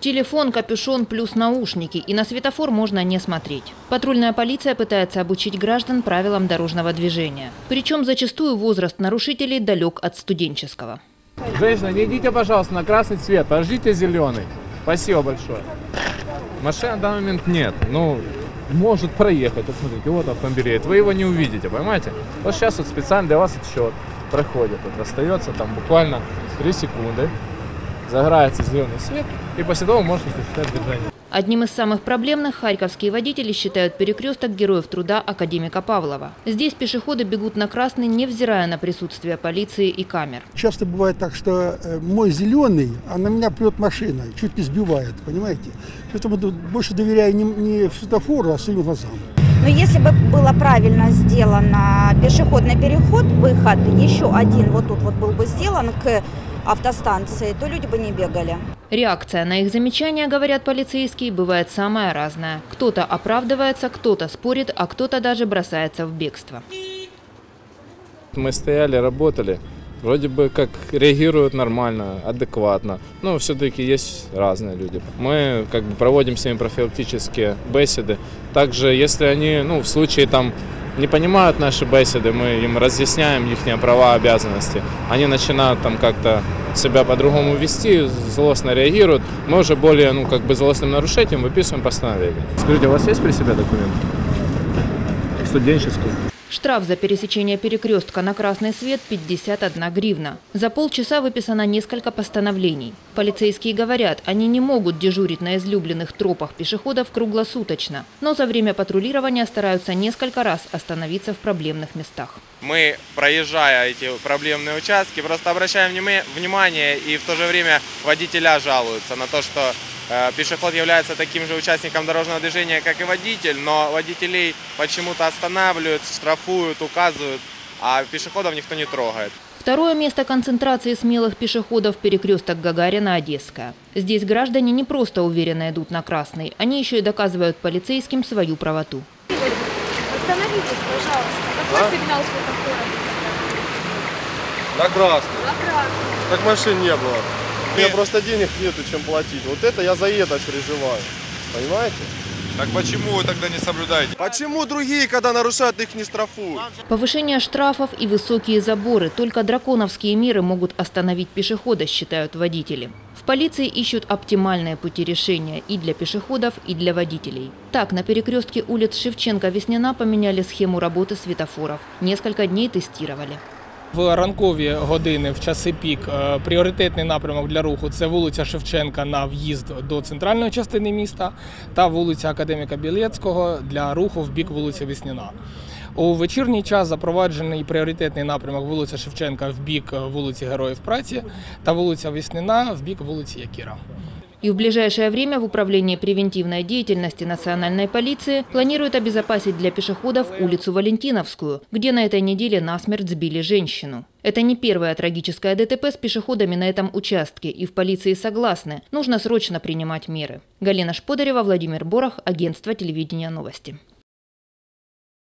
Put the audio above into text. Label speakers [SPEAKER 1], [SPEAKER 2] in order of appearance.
[SPEAKER 1] Телефон, капюшон плюс наушники. И на светофор можно не смотреть. Патрульная полиция пытается обучить граждан правилам дорожного движения. Причем зачастую возраст нарушителей далек от студенческого.
[SPEAKER 2] Женщина, не идите, пожалуйста, на красный цвет, подождите зеленый. Спасибо большое. Машин на данный момент нет. Ну, может проехать. Вот смотрите, вот автомобиль едет. Вы его не увидите, понимаете? Вот сейчас вот специально для вас отчет проходит. Вот остается там буквально 3 секунды. Загорается зеленый свет, и после того можете осуществлять движение.
[SPEAKER 1] Одним из самых проблемных харьковские водители считают перекресток героев труда академика Павлова. Здесь пешеходы бегут на красный, невзирая на присутствие полиции и камер.
[SPEAKER 3] Часто бывает так, что э, мой зеленый, а на меня прет машина, чуть не сбивает, понимаете? Поэтому больше доверяю не, не светофору, а своим глазам.
[SPEAKER 4] Но если бы было правильно сделано пешеходный переход, выход еще один вот тут вот был бы сделан к автостанции, то люди бы не бегали.
[SPEAKER 1] Реакция на их замечания, говорят полицейские, бывает самая разная. Кто-то оправдывается, кто-то спорит, а кто-то даже бросается в бегство.
[SPEAKER 2] Мы стояли, работали. Вроде бы как реагируют нормально, адекватно. Но все-таки есть разные люди. Мы как бы проводим с ними профилактические беседы. Также, если они, ну, в случае там не понимают наши беседы, мы им разъясняем их права, обязанности. Они начинают там как-то себя по-другому вести, злостно реагируют. Мы уже более, ну, как бы злостным нарушением выписываем постановление. Скажите, у вас есть при себе документ? Студенческий?
[SPEAKER 1] Штраф за пересечение перекрестка на красный свет – 51 гривна. За полчаса выписано несколько постановлений. Полицейские говорят, они не могут дежурить на излюбленных тропах пешеходов круглосуточно, но за время патрулирования стараются несколько раз остановиться в проблемных местах.
[SPEAKER 5] мы, проезжая эти проблемные участки, просто обращаем внима- внимание и в то же время водителя жалуются на то, что пешеход является таким же участником дорожного движения, как и водитель, но водителей почему-то останавливают, штрафуют, указывают, а пешеходов никто не трогает.
[SPEAKER 1] Второе место концентрации смелых пешеходов – перекресток Гагарина-Одесская. Здесь граждане не просто уверенно идут на красный, они еще и доказывают полицейским свою правоту.
[SPEAKER 6] Остановитесь, пожалуйста. Какой сигнал светофора?
[SPEAKER 7] На красный.
[SPEAKER 6] На красный.
[SPEAKER 7] Так машин не было. У меня просто денег нету, чем платить. Вот это я за это переживаю. Понимаете?
[SPEAKER 8] Так почему вы тогда не соблюдаете?
[SPEAKER 7] Почему другие, когда нарушают, их не штрафуют?
[SPEAKER 1] Повышение штрафов и высокие заборы – только драконовские меры могут остановить пешехода, считают водители. В полиции ищут оптимальные пути решения и для пешеходов, и для водителей. Так, на перекрестке улиц Шевченко-Весняна поменяли схему работы светофоров. Несколько дней тестировали.
[SPEAKER 9] В ранкові години в часи пік е, пріоритетний напрямок для руху це вулиця Шевченка на в'їзд до центральної частини міста та вулиця Академіка Білецького для руху в бік вулиці Весняна. У вечірній час запроваджений пріоритетний напрямок вулиця Шевченка в бік е, вулиці Героїв Праці та вулиця Весняна в бік вулиці Якіра.
[SPEAKER 1] И в ближайшее время в Управлении превентивной деятельности национальной полиции планируют обезопасить для пешеходов улицу Валентиновскую, где на этой неделе насмерть сбили женщину. Это не первое трагическое ДТП с пешеходами на этом участке, и в полиции согласны, нужно срочно принимать меры. Галина Шподарева, Владимир Борох, агентство телевидения новости.